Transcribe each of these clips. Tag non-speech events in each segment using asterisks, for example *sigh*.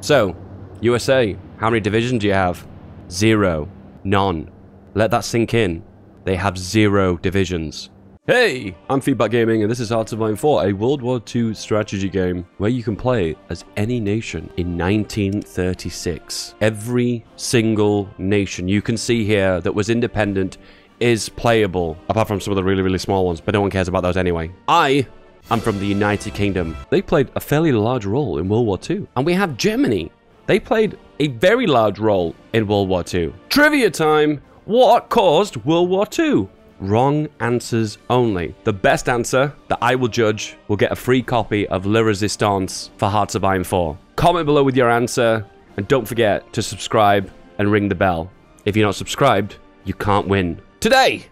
So, USA, how many divisions do you have? Zero. None. Let that sink in. They have zero divisions. Hey, I'm Feedback Gaming and this is Hearts of Iron 4, a World War II strategy game where you can play as any nation in 1936. Every single nation you can see here that was independent is playable, apart from some of the really, really small ones, but no one cares about those anyway. I am from the United Kingdom. They played a fairly large role in World War II. And we have Germany. They played a very large role in World War II. Trivia time! What caused World War II? Wrong answers only. The best answer that I will judge will get a free copy of La Resistance for Hearts of Iron 4. Comment below with your answer, and don't forget to subscribe and ring the bell. If you're not subscribed, you can't win. Today,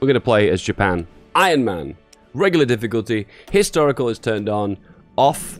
we're going to play as Japan. Iron Man. Regular difficulty. Historical is turned on. Off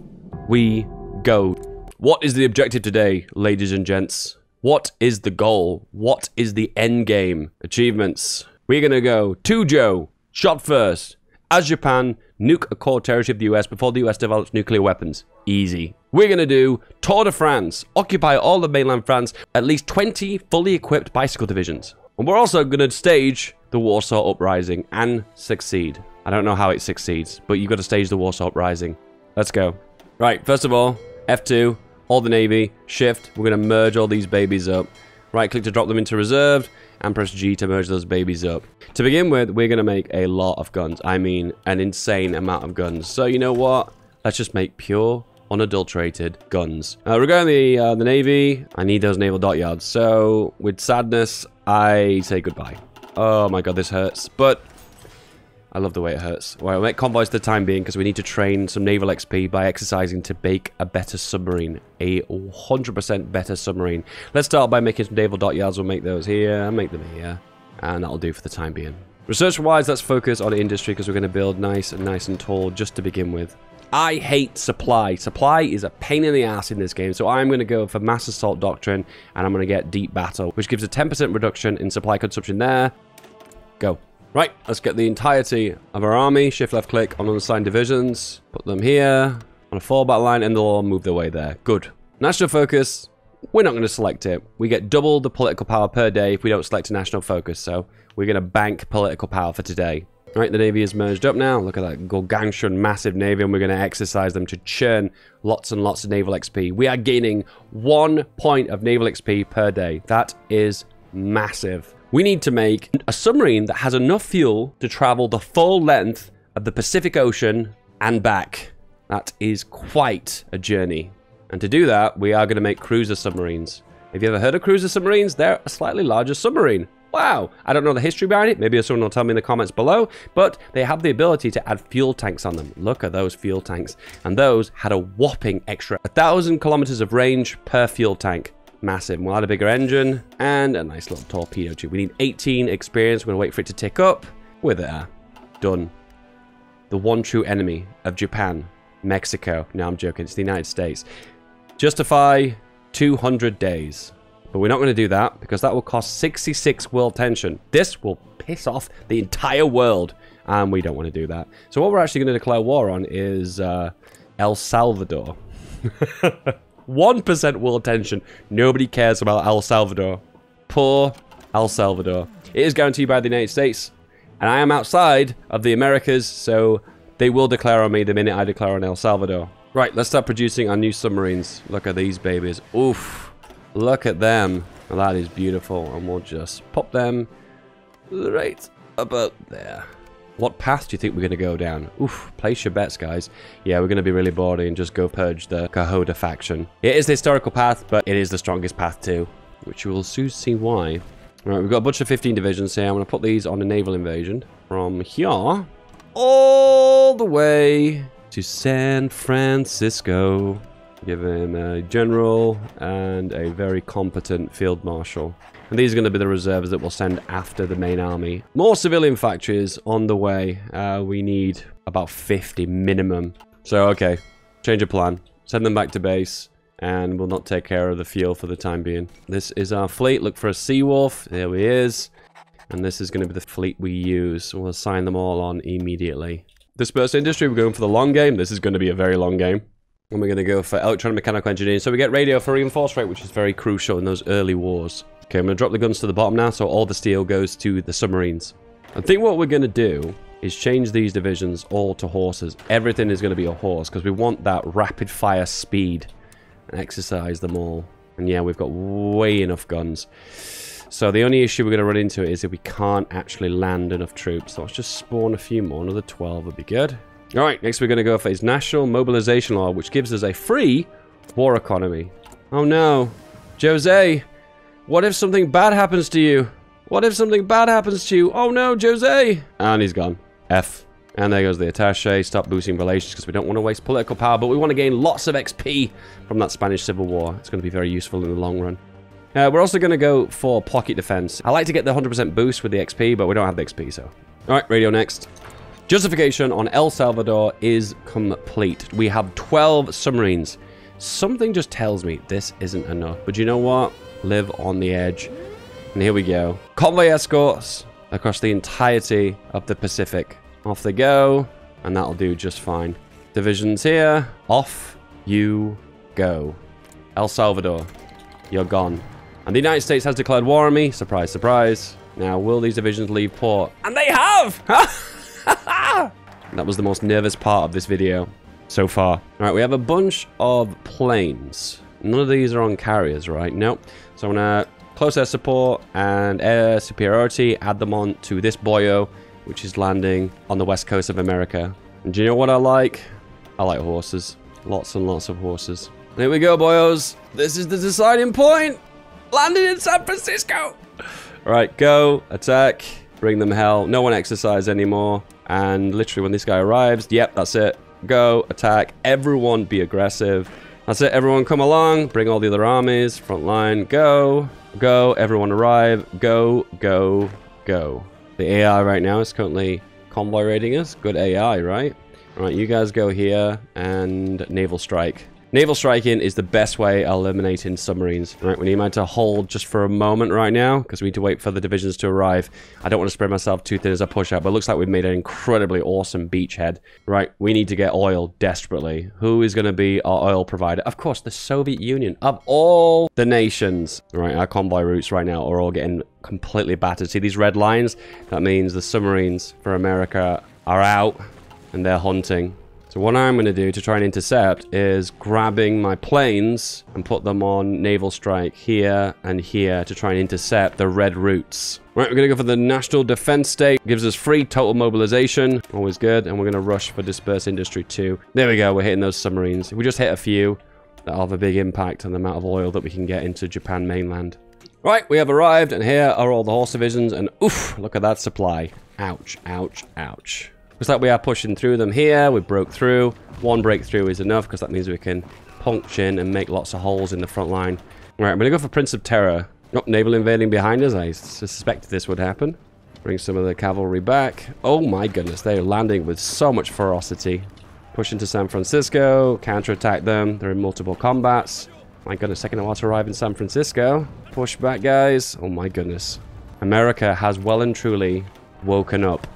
we go. What is the objective today, ladies and gents? What is the goal? What is the end game? Achievements. We're to go Tojo, shot first. As Japan, nuke a core territory of the US before the US develops nuclear weapons. Easy. We're going to do Tour de France. Occupy all of mainland France, at least 20 fully equipped bicycle divisions. And we're also going to stage the Warsaw Uprising and succeed. I don't know how it succeeds, but you've got to stage the Warsaw Uprising. Let's go. Right, first of all, F2, all the Navy, Shift. We're going to merge all these babies up. Right click to drop them into reserved and press G to merge those babies up. To begin with, we're going to make a lot of guns. I mean, an insane amount of guns. So you know what? Let's just make pure, unadulterated guns. Uh, regarding the, uh, the Navy, I need those naval dockyards. So with sadness, I say goodbye. Oh my god, this hurts. But I love the way it hurts. Well, we'll make convoys for the time being because we need to train some naval XP by exercising to bake a better submarine. A 100% better submarine. Let's start by making some naval dockyards. We'll make those here, and make them here, and that'll do for the time being. Research-wise, let's focus on industry because we're going to build nice and nice and tall just to begin with. I hate supply. Supply is a pain in the ass in this game, so I'm going to go for Mass Assault Doctrine, and I'm going to get Deep Battle, which gives a 10% reduction in supply consumption there. Go. Right, let's get the entirety of our army. Shift left click on unassigned divisions. Put them here on a four battle line and they'll all move their way there. Good. National focus. We're not going to select it. We get double the political power per day if we don't select a national focus. So we're going to bank political power for today. Right, the Navy is merged up now. Look at that gargantuan, massive Navy, and we're going to exercise them to churn lots and lots of naval XP. We are gaining one point of naval XP per day. That is massive. We need to make a submarine that has enough fuel to travel the full length of the Pacific Ocean and back. That is quite a journey. And to do that, we are going to make cruiser submarines. Have you ever heard of cruiser submarines? They're a slightly larger submarine. Wow, I don't know the history behind it. Maybe someone will tell me in the comments below. But they have the ability to add fuel tanks on them. Look at those fuel tanks. And those had a whopping extra 1,000 kilometers of range per fuel tank massive. We'll add a bigger engine and a nice little torpedo tube. We need 18 experience. We're going to wait for it to tick up. We're there. Done. The one true enemy of Japan, Mexico. No, I'm joking. It's the United States. Justify 200 days. But we're not going to do that because that will cost 66 world tension. This will piss off the entire world. And we don't want to do that. So what we're actually going to declare war on is uh, El Salvador. *laughs* 1% world tension. Nobody cares about El Salvador. Poor El Salvador. It is guaranteed by the United States. And I am outside of the Americas, so they will declare on me the minute I declare on El Salvador. Right, let's start producing our new submarines. Look at these babies. Oof. Look at them. That is beautiful. And we'll just pop them right about there. What path do you think we're going to go down? Oof, place your bets, guys. Yeah, we're going to be really boring and just go purge the Kodoha faction. It is the historical path, but it is the strongest path too, which you will soon see why. All right, we've got a bunch of 15 divisions here. I'm going to put these on a naval invasion from here all the way to San Francisco. Give him a general and a very competent field marshal. And these are going to be the reserves that we'll send after the main army. More civilian factories on the way. Uh, we need about 50 minimum. So, okay. Change of plan. Send them back to base. And we'll not take care of the fuel for the time being. This is our fleet. Look for a sea Seawolf. There he is. And this is going to be the fleet we use. We'll assign them all on immediately. Dispersed industry, we're going for the long game. This is going to be a very long game. And we're going to go for electronic mechanical engineering. So we get radio for reinforced rate, which is very crucial in those early wars. Okay, I'm going to drop the guns to the bottom now, so all the steel goes to the submarines. I think what we're going to do is change these divisions all to horses. Everything is going to be a horse, because we want that rapid fire speed. And exercise them all. And yeah, we've got way enough guns. So the only issue we're going to run into is if we can't actually land enough troops. So let's just spawn a few more. Another 12 would be good. All right, next we're going to go for his National Mobilization Law, which gives us a free war economy. Oh no. Jose, what if something bad happens to you? What if something bad happens to you? Oh no, Jose! And he's gone. F. And there goes the attache. Stop boosting relations because we don't want to waste political power, but we want to gain lots of XP from that Spanish Civil War. It's going to be very useful in the long run. Uh, we're also going to go for pocket defense. I like to get the 100% boost with the XP, but we don't have the XP, so. All right, radio next. Justification on El Salvador is complete. We have 12 submarines. Something just tells me this isn't enough. But you know what? Live on the edge. And here we go. Convoy escorts across the entirety of the Pacific. Off they go. And that'll do just fine. Divisions here. Off you go. El Salvador, you're gone. And the United States has declared war on me. Surprise, surprise. Now, will these divisions leave port? And they have! *laughs* that was the most nervous part of this video so far. All right, we have a bunch of planes. None of these are on carriers, right? Nope. So I'm going to close air support and air superiority, add them on to this boyo, which is landing on the west coast of America. And do you know what I like? I like horses. Lots and lots of horses. Here we go, boyos. This is the deciding point. Landing in San Francisco. All right, go, attack, bring them hell. No one exercise anymore. And literally when this guy arrives, yep, that's it. Go, attack, everyone be aggressive. That's it, everyone come along, bring all the other armies, front line, go, go, everyone arrive, go, go, go. The AI right now is currently convoy raiding us. Good AI, right? All right, you guys go here and naval strike. Naval striking is the best way of eliminating submarines. Right, we need mine to hold just for a moment right now, because we need to wait for the divisions to arrive. I don't want to spread myself too thin as I push out, but it looks like we've made an incredibly awesome beachhead. Right, we need to get oil desperately. Who is going to be our oil provider? Of course, the Soviet Union. Of all the nations. Right, our convoy routes right now are all getting completely battered. See these red lines? That means the submarines for America are out, and they're hunting. So what I'm going to do to try and intercept is grabbing my planes and put them on naval strike here and here to try and intercept the red routes. Right, we're going to go for the National Defense State. Gives us free total mobilization. Always good. And we're going to rush for Disperse Industry too. There we go. We're hitting those submarines. If we just hit a few, that'll have a big impact on the amount of oil that we can get into Japan mainland. Right, we have arrived, and here are all the horse divisions, and oof, look at that supply. Ouch, ouch, ouch. Looks like we are pushing through them here. We broke through. One breakthrough is enough because that means we can punch in and make lots of holes in the front line. All right, I'm going to go for Prince of Terror. Oh, naval invading behind us. I suspected this would happen. Bring some of the cavalry back. Oh my goodness, they are landing with so much ferocity. Push into San Francisco, counterattack them. They're in multiple combats. My goodness, second while to arrive in San Francisco. Push back, guys. Oh my goodness. America has well and truly woken up.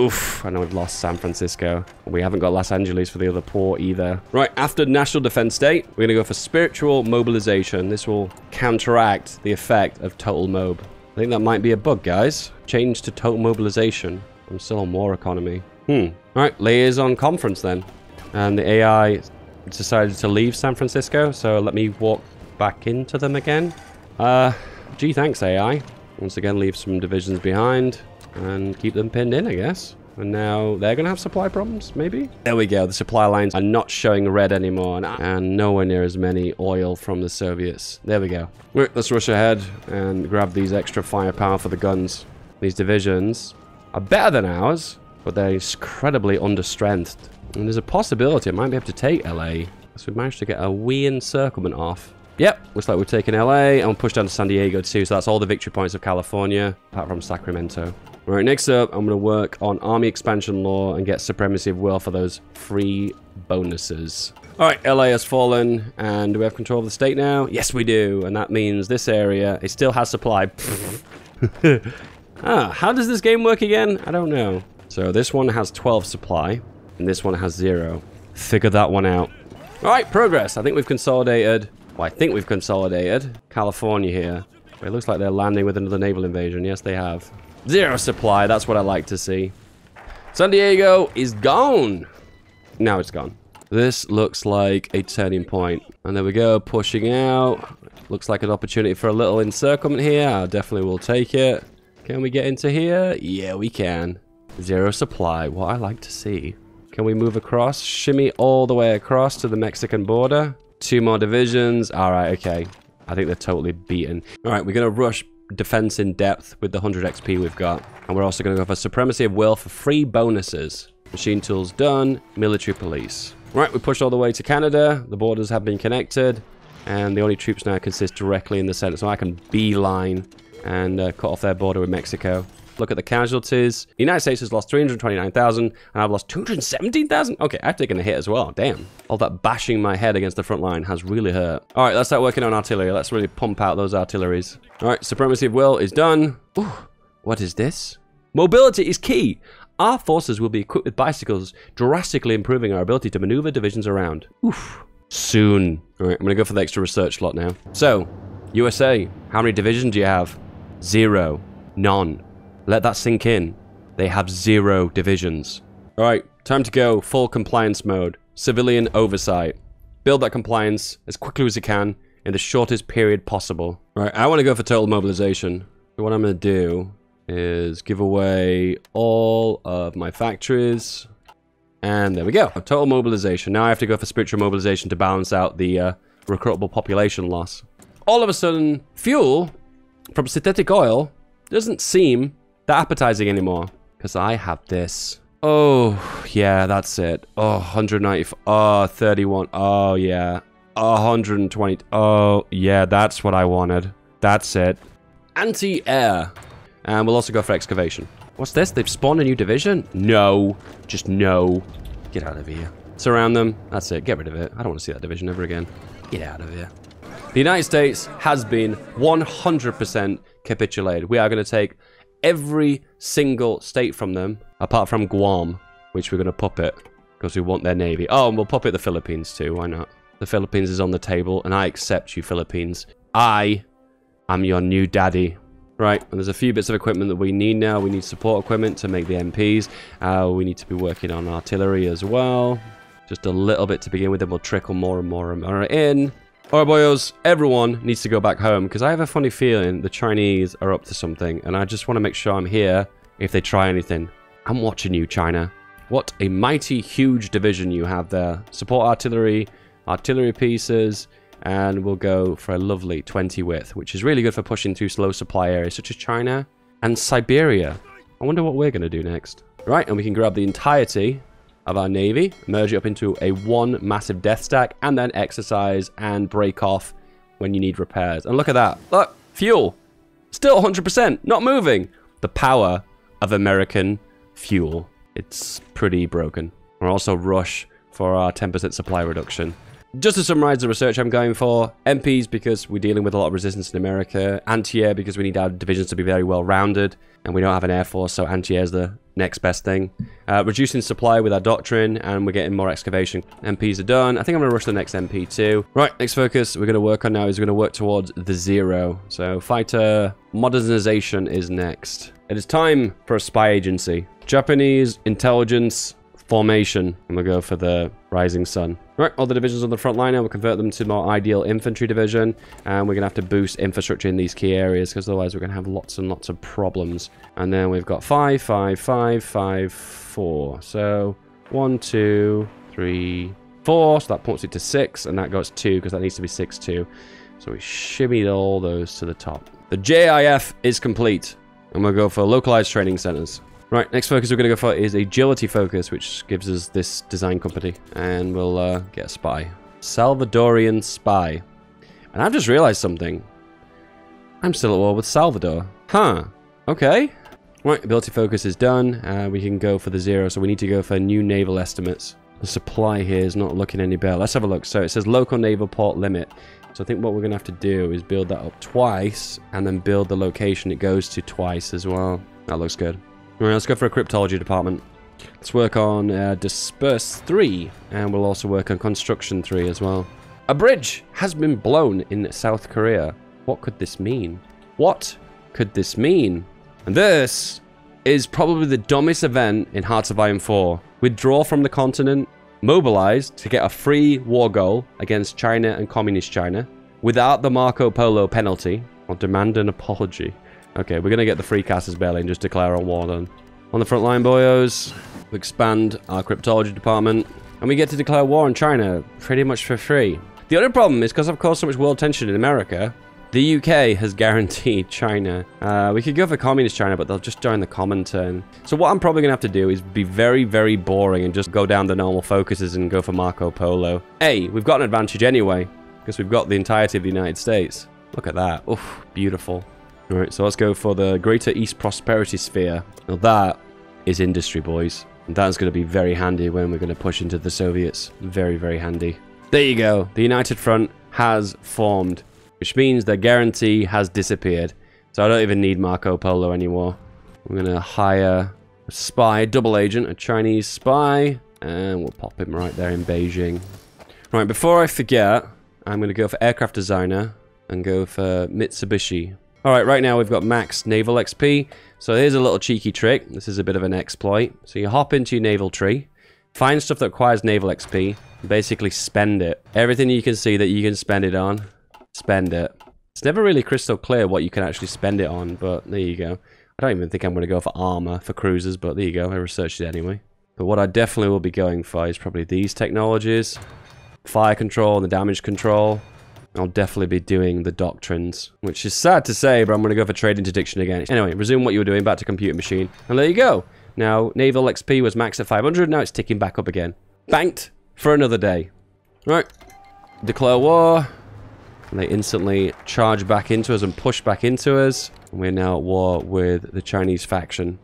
Oof, I know we've lost San Francisco. We haven't got Los Angeles for the other port either. Right, after National Defense State, we're going to go for Spiritual Mobilization. This will counteract the effect of Total Mob. I think that might be a bug, guys. Change to Total Mobilization. I'm still on War Economy. Hmm. All right, Liaison Conference then. And the AI decided to leave San Francisco, so let me walk back into them again. Uh, gee, thanks, AI. Once again, leave some divisions behind and keep them pinned in, I guess. And now they're going to have supply problems, maybe? There we go. The supply lines are not showing red anymore and nowhere near as many oil from the Soviets. There we go. Right, let's rush ahead and grab these extra firepower for the guns. These divisions are better than ours, but they're incredibly understrengthed. And there's a possibility I might be able to take LA. So we managed to get a wee encirclement off. Yep, looks like we've taken LA and we'll push down to San Diego too. So that's all the victory points of California, apart from Sacramento. Right, next up, I'm going to work on Army Expansion Law and get Supremacy of Will for those free bonuses. All right, LA has fallen, and do we have control of the state now? Yes, we do, and that means this area, it still has supply. *laughs* ah, how does this game work again? I don't know. So this one has 12 supply, and this one has zero. Figure that one out. All right, progress. I think we've consolidated. Well, I think we've consolidated California here. It looks like they're landing with another naval invasion. Yes, they have. Zero supply. That's what I like to see. San Diego is gone. Now it's gone. This looks like a turning point. And there we go, pushing out. Looks like an opportunity for a little encirclement here. I definitely will take it. Can we get into here? Yeah, we can. Zero supply. What I like to see. Can we move across? Shimmy all the way across to the Mexican border. Two more divisions. All right, okay. I think they're totally beaten. All right, we're going to rush defense in depth with the 100 XP we've got. And we're also going to go for Supremacy of Will for free bonuses. Machine tools done. Military police. Right, we pushed all the way to Canada. The borders have been connected. And the only troops now consist directly in the center. So I can beeline and uh, cut off their border with Mexico. Look at the casualties. The United States has lost 329,000 and I've lost 217,000? Okay, I've taken a hit as well. Damn. All that bashing my head against the front line has really hurt. All right, let's start working on artillery. Let's really pump out those artilleries. All right, Supremacy of Will is done. Ooh, what is this? Mobility is key. Our forces will be equipped with bicycles, drastically improving our ability to maneuver divisions around. Oof. Soon. All right, I'm going to go for the extra research slot now. So, USA, how many divisions do you have? Zero. None. Let that sink in. They have zero divisions. All right, time to go full compliance mode. Civilian oversight. Build that compliance as quickly as you can in the shortest period possible. Right, I want to go for total mobilization. So what I'm going to do is give away all of my factories. And there we go. Total mobilization. Now I have to go for spiritual mobilization to balance out the uh, recruitable population loss. All of a sudden, fuel from synthetic oil doesn't seem that appetizing anymore. Because I have this. Oh, yeah, that's it. Oh, 190. Oh, 31. Oh, yeah. 120. Oh, yeah, that's what I wanted. That's it. Anti-air. And we'll also go for excavation. What's this? They've spawned a new division? No. Just no. Get out of here. Surround them. That's it. Get rid of it. I don't want to see that division ever again. Get out of here. The United States has been 100% capitulated. We are going to take every single state from them, apart from Guam, which we're going to puppet because we want their navy. Oh, and we'll puppet the Philippines too. Why not? The Philippines is on the table, and I accept you, Philippines. I am your new daddy. Right, and there's a few bits of equipment that we need now. We need support equipment to make the MPs. Uh, we need to be working on artillery as well. Just a little bit to begin with, then we'll trickle more and more and more in. Alright boyos, everyone needs to go back home because I have a funny feeling the Chinese are up to something and I just want to make sure I'm here if they try anything. I'm watching you, China. What a mighty huge division you have there. Support artillery, artillery pieces, and we'll go for a lovely 20 width, which is really good for pushing through slow supply areas such as China and Siberia. I wonder what we're going to do next. Right, and we can grab the entirety of our navy, merge it up into a one massive death stack, and then exercise and break off when you need repairs. And look at that. Look, fuel. Still 100%, not moving. The power of American fuel. It's pretty broken. We'll also rush for our 10% supply reduction. Just to summarize the research I'm going for, MPs because we're dealing with a lot of resistance in America, anti-air because we need our divisions to be very well rounded, and we don't have an air force, so anti-air is the next best thing. Uh, reducing supply with our doctrine, and we're getting more excavation. MPs are done. I think I'm going to rush the next MP too. Right, next focus we're going to work on now is we're going to work towards the zero. So fighter modernization is next. It is time for a spy agency. Japanese intelligence formation. I'm going to go for the Rising Sun. Right, all the divisions on the front line now, we'll convert them to more ideal infantry division. And we're going to have to boost infrastructure in these key areas because otherwise we're going to have lots and lots of problems. And then we've got five, five, five, five, four. So one, two, three, four. So that puts it to six. And that goes two because that needs to be six, two. So we shimmied all those to the top. The JIF is complete. And we'll go for localized training centers. Right, next focus we're going to go for is agility focus, which gives us this design company. And we'll uh, get a spy. Salvadorian spy. And I've just realized something. I'm still at war with Salvador. Huh. Okay. Right, ability focus is done. Uh, we can go for the zero, so we need to go for new naval estimates. The supply here is not looking any better. Let's have a look. So it says local naval port limit. So I think what we're going to have to do is build that up twice and then build the location it goes to twice as well. That looks good. Alright, let's go for a cryptology department. Let's work on uh, Disperse 3, and we'll also work on Construction 3 as well. A bridge has been blown in South Korea. What could this mean? What could this mean? And this is probably the dumbest event in Hearts of Iron 4. Withdraw from the continent, mobilize to get a free war goal against China and Communist China without the Marco Polo penalty or demand an apology. Okay, we're going to get the free Casus Belli and just declare our war then. On the front line, boyos, we expand our cryptology department and we get to declare war on China pretty much for free. The other problem is because I've caused so much world tension in America, the UK has *laughs* guaranteed China. Uh, we could go for communist China, but they'll just join the Comintern. So what I'm probably going to have to do is be very, very boring and just go down the normal focuses and go for Marco Polo. A, we've got an advantage anyway, because we've got the entirety of the United States. Look at that. Oof, beautiful. All right, so let's go for the Greater East Prosperity Sphere. Now that is industry, boys. And that's going to be very handy when we're going to push into the Soviets. Very, very handy. There you go. The United Front has formed which means the guarantee has disappeared. So I don't even need Marco Polo anymore. I'm going to hire a spy, double agent, a Chinese spy, and we'll pop him right there in Beijing. Right, before I forget, I'm going to go for aircraft designer and go for Mitsubishi. All right, right now we've got max naval XP. So here's a little cheeky trick. This is a bit of an exploit. So you hop into your naval tree, find stuff that requires naval XP, basically spend it. Everything you can see that you can spend it on, spend it. It's never really crystal clear what you can actually spend it on, but there you go. I don't even think I'm going to go for armor for cruisers, but there you go. I researched it anyway. But what I definitely will be going for is probably these technologies. Fire control and the damage control. I'll definitely be doing the doctrines, which is sad to say, but I'm going to go for trade interdiction again. Anyway, resume what you were doing, back to computer machine. And there you go. Now, naval XP was maxed at 500, now it's ticking back up again. Banked for another day. Right. Declare war. And they instantly charge back into us and push back into us. We're now at war with the Chinese faction.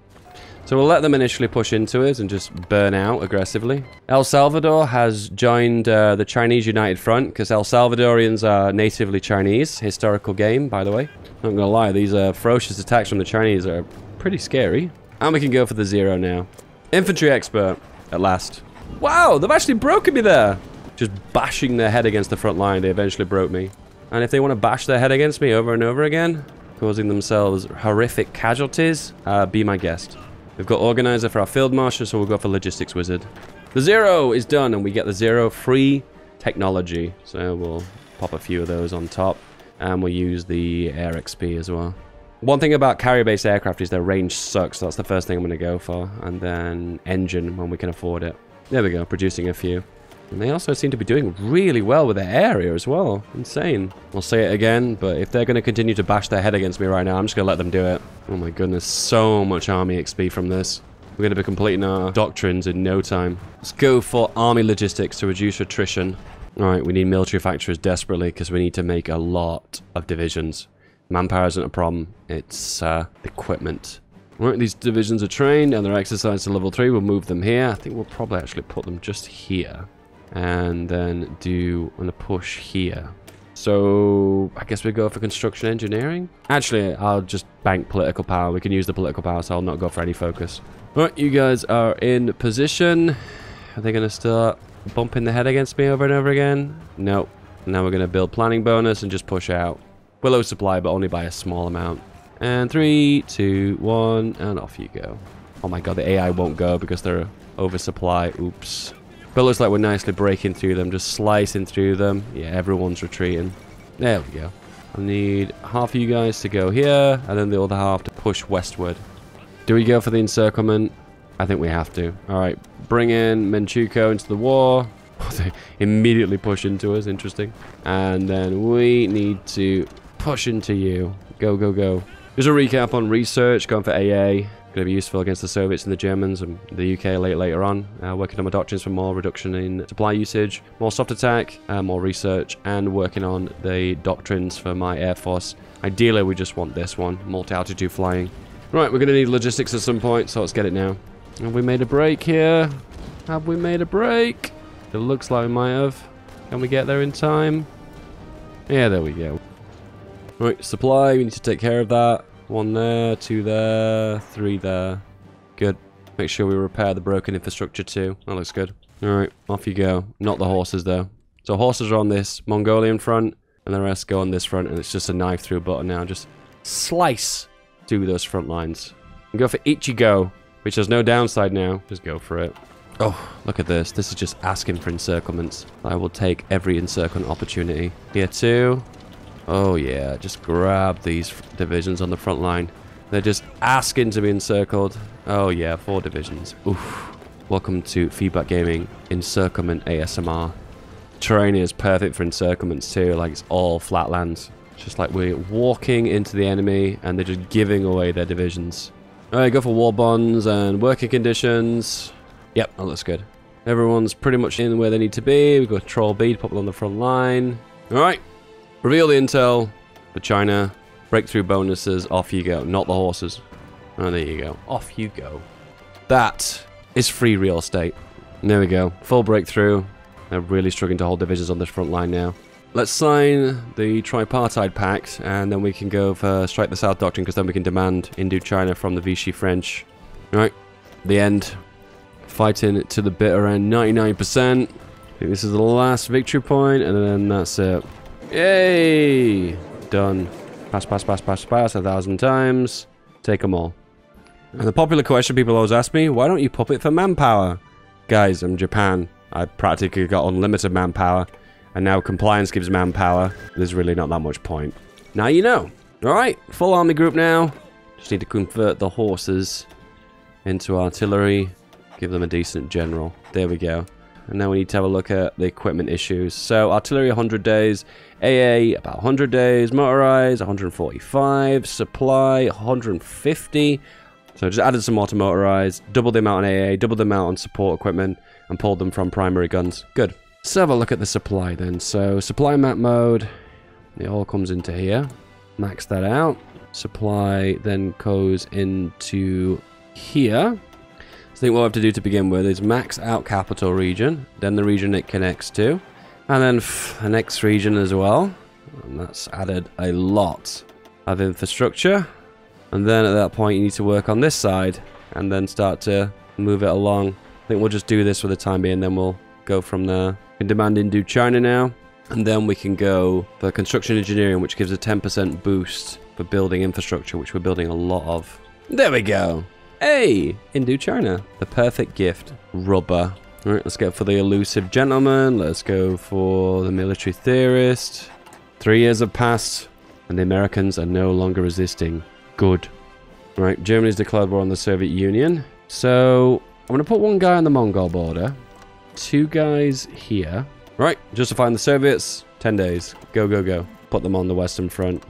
So we'll let them initially push into us and just burn out aggressively. El Salvador has joined uh, the Chinese United Front because El Salvadorians are natively Chinese. Historical game, by the way. Not gonna lie, these uh, ferocious attacks from the Chinese are pretty scary. And we can go for the zero now. Infantry expert, at last. Wow, they've actually broken me there. Just bashing their head against the front line, they eventually broke me. And if they want to bash their head against me over and over again, causing themselves horrific casualties, uh, be my guest. We've got organizer for our field marshal, so we'll go for logistics wizard. The zero is done, and we get the zero free technology. So we'll pop a few of those on top, and we'll use the air XP as well. One thing about carrier-based aircraft is their range sucks. So that's the first thing I'm going to go for. And then engine when we can afford it. There we go, producing a few. And they also seem to be doing really well with their area as well. Insane. I'll say it again, but if they're going to continue to bash their head against me right now, I'm just going to let them do it. Oh my goodness, so much army XP from this. We're going to be completing our doctrines in no time. Let's go for army logistics to reduce attrition. Alright, we need military factories desperately because we need to make a lot of divisions. Manpower isn't a problem, it's uh, equipment. Alright, these divisions are trained and they're exercised to level 3. We'll move them here. I think we'll probably actually put them just here and then do on a push here. So I guess we go for construction engineering. Actually, I'll just bank political power. We can use the political power, so I'll not go for any focus. Right, you guys are in position. Are they going to start bumping the head against me over and over again? No. Now we're going to build planning bonus and just push out. Willow supply, but only by a small amount. And three, two, one, and off you go. Oh my god, the AI won't go because they're oversupply. Oops. But looks like we're nicely breaking through them, just slicing through them. Yeah, everyone's retreating. There we go. I need half of you guys to go here, and then the other half to push westward. Do we go for the encirclement? I think we have to. Alright, bring in Manchukuo into the war. *laughs* Oh, they immediately push into us, interesting. And then we need to push into you. Go, go, go. Just a recap on research, going for AA going to be useful against the Soviets and the Germans and the UK late, later on. Uh, working on my doctrines for more reduction in supply usage, more soft attack, uh, more research, and working on the doctrines for my Air Force. Ideally, we just want this one, multi-altitude flying. Right, we're going to need logistics at some point, so let's get it now. Have we made a break here? Have we made a break? It looks like we might have. Can we get there in time? Yeah, there we go. Right, supply, we need to take care of that. One there, two there, three there. Good. Make sure we repair the broken infrastructure too. That looks good. Alright, off you go. Not the horses though. So horses are on this Mongolian front, and the rest go on this front, and it's just a knife through button now. Just slice through those front lines. And go for Ichigo, which has no downside now. Just go for it. Oh, look at this. This is just asking for encirclements. I will take every encirclement opportunity. Here too. Oh yeah, just grab these divisions on the front line. They're just asking to be encircled. Oh yeah, four divisions. Oof. Welcome to Feedback Gaming Encirclement ASMR. Terrain is perfect for encirclements too, like it's all flatlands. Just like we're walking into the enemy and they're just giving away their divisions. Alright, go for war bonds and working conditions. Yep, that looks good. Everyone's pretty much in where they need to be. We've got Troll B, pop on the front line. Alright, reveal the intel for China. Breakthrough bonuses, off you go. Not the horses. Oh, there you go. Off you go. That is free real estate. there we go. Full breakthrough. They're really struggling to hold divisions on this front line now. Let's sign the tripartite pact, and then we can go for Strike the South Doctrine, because then we can demand Indochina from the Vichy French. Alright, the end. Fighting to the bitter end, 99%. I think this is the last victory point, and then that's it. Yay! Done. Pass, pass, pass, pass, pass a thousand times. Take them all. And the popular question people always ask me, why don't you pop it for manpower? Guys, I'm Japan. I practically got unlimited manpower. And now compliance gives manpower. There's really not that much point. Now you know. Alright, full army group now. Just need to convert the horses into artillery. Give them a decent general. There we go. And now we need to have a look at the equipment issues. So artillery 100 days, AA about 100 days, motorized 145, supply 150. So just added some more to motorized, double the amount on AA, doubled the amount on support equipment, and pulled them from primary guns. Good. Let's have a look at the supply then. So supply map mode, it all comes into here. Max that out. Supply then goes into here. So I think what we have to do to begin with is max out capital region, then the region it connects to, and then the next region as well. And that's added a lot of infrastructure. And then at that point you need to work on this side and then start to move it along. I think we'll just do this for the time being, then we'll go from there. We can demand Indochina now. And then we can go for construction engineering, which gives a 10% boost for building infrastructure, which we're building a lot of. There we go. Hey, Indochina. The perfect gift. Rubber. All right, let's go for the elusive gentleman. Let's go for the military theorist. Three years have passed, and the Americans are no longer resisting. Good. Right, Germany's declared war on the Soviet Union. So, I'm going to put one guy on the Mongol border. Two guys here. Right, justifying the Soviets. 10 days. Go, go, go. Put them on the Western Front.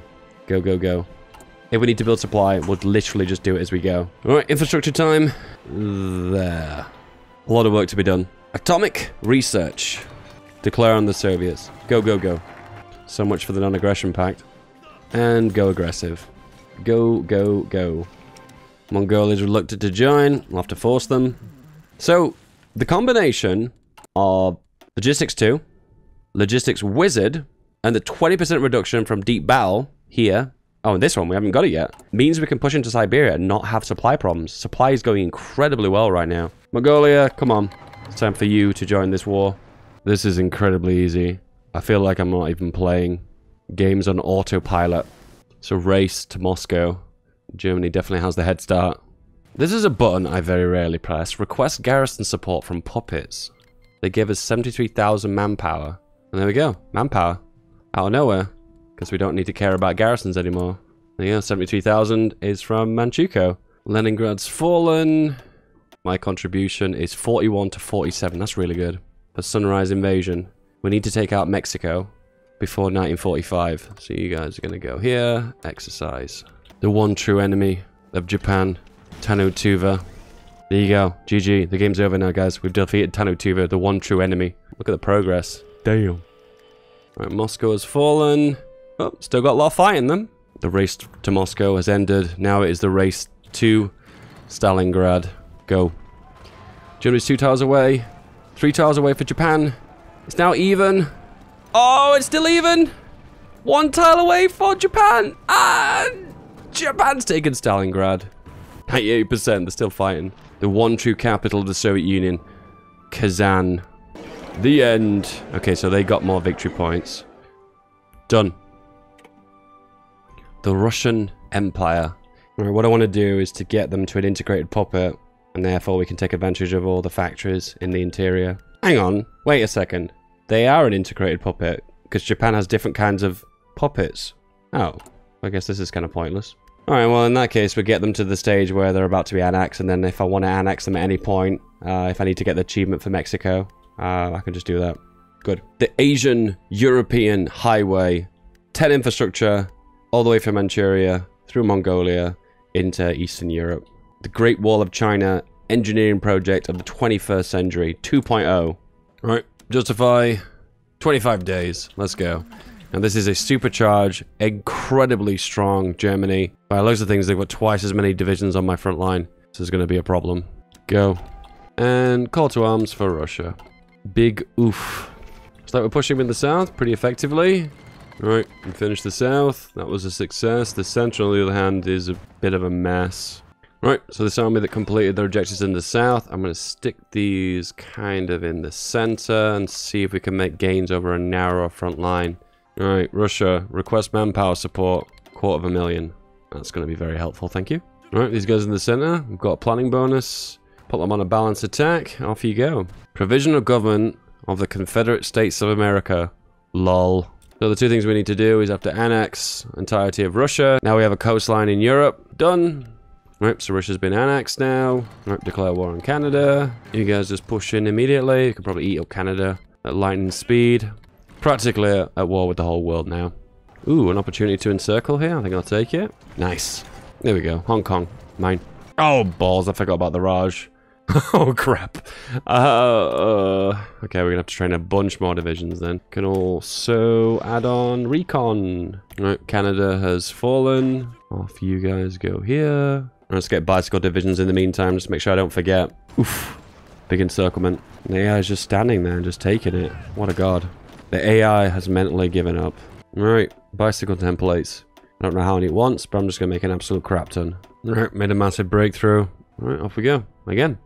Go, go, go. If we need to build supply, we'll literally just do it as we go. Alright, infrastructure time. There. A lot of work to be done. Atomic research. Declare on the Soviets. Go, go, go. So much for the non-aggression pact. And go aggressive. Go, go, go. Mongolia is reluctant to join. We'll have to force them. So, the combination of Logistics 2, Logistics Wizard, and the 20% reduction from Deep Battle here Oh, and this one, we haven't got it yet. Means we can push into Siberia and not have supply problems. Supply is going incredibly well right now. Mongolia, come on. It's time for you to join this war. This is incredibly easy. I feel like I'm not even playing games on autopilot. So race to Moscow. Germany definitely has the head start. This is a button I very rarely press. Request garrison support from puppets. They give us 73,000 manpower. And there we go. Manpower. Out of nowhere because we don't need to care about garrisons anymore. Yeah, 73,000 is from Manchukuo. Leningrad's fallen. My contribution is 41 to 47. That's really good. For Sunrise Invasion. We need to take out Mexico before 1945. So you guys are going to go here. Exercise. The one true enemy of Japan. Tannu Tuva. There you go. GG. The game's over now, guys. We've defeated Tannu Tuva, the one true enemy. Look at the progress. Damn. Right, Moscow has fallen. Oh, still got a lot of fight in them. The race to Moscow has ended. Now it is the race to Stalingrad. Go. Germany's two tiles away. Three tiles away for Japan. It's now even. Oh, it's still even. One tile away for Japan. And Japan's taken Stalingrad. 98%, they're still fighting. The one true capital of the Soviet Union, Kazan. The end. Okay, so they got more victory points. Done. The Russian Empire. What I want to do is to get them to an integrated puppet, and therefore we can take advantage of all the factories in the interior. Hang on, wait a second. They are an integrated puppet, because Japan has different kinds of puppets. Oh, I guess this is kind of pointless. Alright, well in that case we get them to the stage where they're about to be annexed, and then if I want to annex them at any point, uh, if I need to get the achievement for Mexico, uh, I can just do that. Good. The Asian European Highway. 10 infrastructure, all the way from Manchuria, through Mongolia, into Eastern Europe. The Great Wall of China engineering project of the 21st century 2.0. Right, justify 25 days. Let's go. And this is a supercharged, incredibly strong Germany. By loads of things, they've got twice as many divisions on my front line. This is going to be a problem. Go. And call to arms for Russia. Big oof. Looks like we're pushing in the south pretty effectively. Right, and finish the south. That was a success. The central, on the other hand, is a bit of a mess. Right, so this army that completed their objectives in the south, I'm going to stick these kind of in the center and see if we can make gains over a narrower front line. Alright, Russia, request manpower support, quarter of a million. That's going to be very helpful, thank you. Alright, these guys in the center, we've got a planning bonus. Put them on a balanced attack, off you go. Provisional government of the Confederate States of America. Lol. So the two things we need to do is have to annex entirety of Russia. Now we have a coastline in Europe. Done. Right, so Russia's been annexed now. Right, declare war on Canada. You guys just push in immediately. You can probably eat up Canada at lightning speed. Practically at war with the whole world now. Ooh, an opportunity to encircle here. I think I'll take it. Nice. There we go. Hong Kong. Mine. Oh, balls. I forgot about the Raj. *laughs* oh, crap. Uh, uh, okay, we're to have to train a bunch more divisions then. Can also add on recon. Right, Canada has fallen. Off you guys go here. Let's get bicycle divisions in the meantime, just make sure I don't forget. Oof. Big encirclement. The AI is just standing there and just taking it. What a god. The AI has mentally given up. Right, bicycle templates. I don't know how many it wants, but I'm just to make an absolute crap ton. Alright, made a massive breakthrough. Alright, off we go. Again.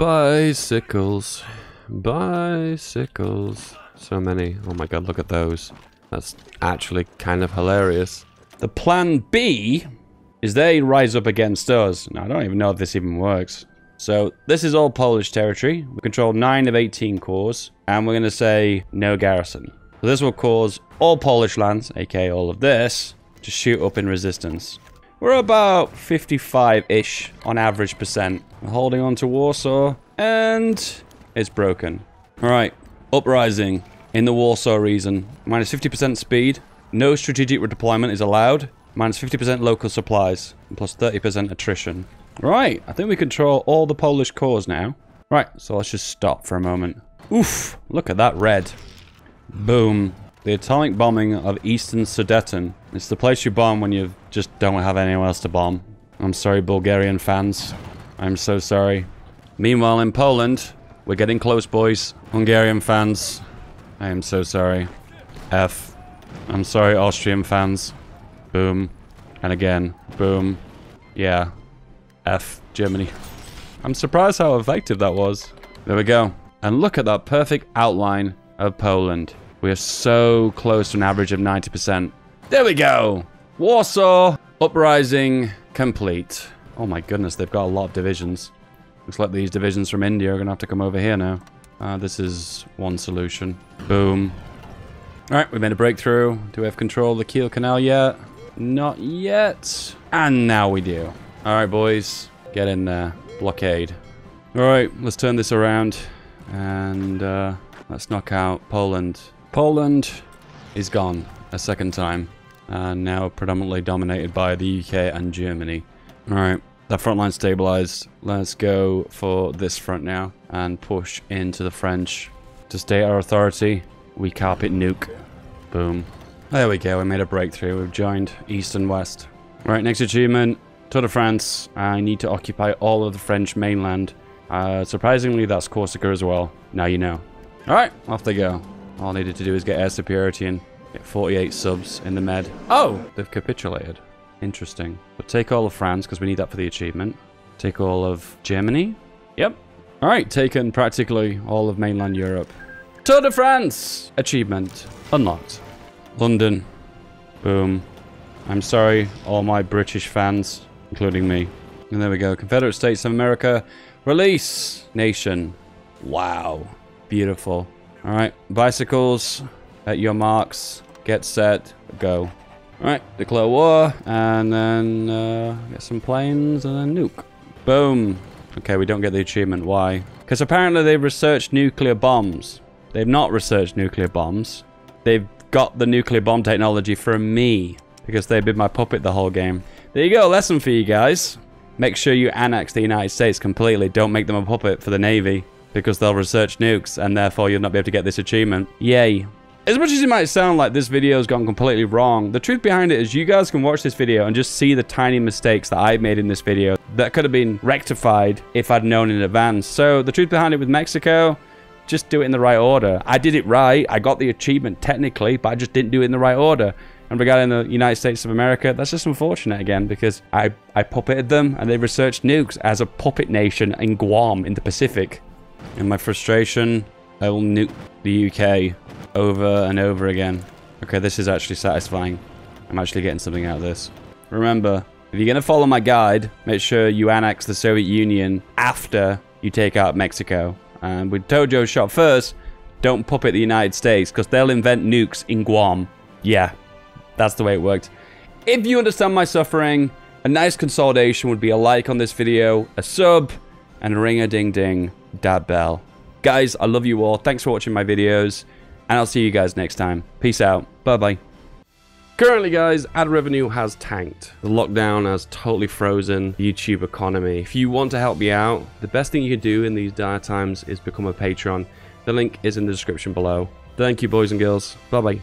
Bicycles. Bicycles. So many. Oh my god, look at those. That's actually kind of hilarious. The plan B is they rise up against us. Now, I don't even know if this even works. So, this is all Polish territory. We control 9 of 18 cores. And we're going to say no garrison. So this will cause all Polish lands, aka all of this, to shoot up in resistance. We're about 55-ish on average percent. We're holding on to Warsaw, and it's broken. Alright, uprising in the Warsaw region. Minus 50% speed. No strategic redeployment is allowed. Minus 50% local supplies. Plus 30% attrition. Right, I think we control all the Polish cores now. Right, so let's just stop for a moment. Oof, look at that red. Boom. The atomic bombing of Eastern Sudeten. It's the place you bomb when you just don't have anywhere else to bomb. I'm sorry, Bulgarian fans. I'm so sorry. Meanwhile, in Poland, we're getting close, boys. Hungarian fans, I am so sorry. F. I'm sorry, Austrian fans. Boom. And again. Boom. Yeah. F. Germany. I'm surprised how effective that was. There we go. And look at that perfect outline of Poland. We are so close to an average of 90%. There we go. Warsaw uprising complete. Oh my goodness, they've got a lot of divisions. Looks like these divisions from India are going to have to come over here now. Uh, this is one solution. Boom. Alright, we've made a breakthrough. Do we have control of the Kiel Canal yet? Not yet. And now we do. Alright, boys. Get in there. Blockade. Alright, let's turn this around. And uh, let's knock out Poland. Poland is gone a second time. And now predominantly dominated by the UK and Germany. Alright, that front line stabilized. Let's go for this front now and push into the French. To state our authority, we carpet nuke. Boom. There we go, we made a breakthrough. We've joined East and West. Right, next achievement. Tour de France. I need to occupy all of the French mainland. Uh, surprisingly, that's Corsica as well. Now you know. Alright, off they go. All I needed to do is get air superiority and get 48 subs in the med. Oh, they've capitulated. Interesting. But take all of France, because we need that for the achievement. Take all of Germany. Yep. All right, taken practically all of mainland Europe. Tour de France! Achievement unlocked. London. Boom. I'm sorry, all my British fans, including me. And there we go. Confederate States of America. Release. Nation. Wow. Beautiful. All right. Bicycles at your marks. Get set. Go. All right. Declare war. And then uh, get some planes and then nuke. Boom. Okay, we don't get the achievement. Why? Because apparently they've researched nuclear bombs. They've not researched nuclear bombs. They've got the nuclear bomb technology from me because they've been my puppet the whole game. There you go, lesson for you guys. Make sure you annex the United States completely. Don't make them a puppet for the Navy because they'll research nukes and therefore you'll not be able to get this achievement. Yay. As much as it might sound like this video has gone completely wrong, the truth behind it is you guys can watch this video and just see the tiny mistakes that I've made in this video that could have been rectified if I'd known in advance. So the truth behind it with Mexico, just do it in the right order. I did it right. I got the achievement technically, but I just didn't do it in the right order. And regarding the United States of America, that's just unfortunate again because I, I puppeted them and they researched nukes as a puppet nation in Guam in the Pacific. In my frustration, I will nuke the UK over and over again. Okay, this is actually satisfying. I'm actually getting something out of this. Remember, if you're going to follow my guide, make sure you annex the Soviet Union after you take out Mexico. And with Tojo shot first, don't puppet the United States because they'll invent nukes in Guam. Yeah, that's the way it worked. If you understand my suffering, a nice consolidation would be a like on this video, a sub, and a ring-a-ding-ding dad bell. Guys, I love you all. Thanks for watching my videos, and I'll see you guys next time. Peace out. Bye-bye. Currently, guys, ad revenue has tanked. The lockdown has totally frozen the YouTube economy. If you want to help me out, the best thing you can do in these dire times is become a patron. The link is in the description below. Thank you, boys and girls. Bye-bye.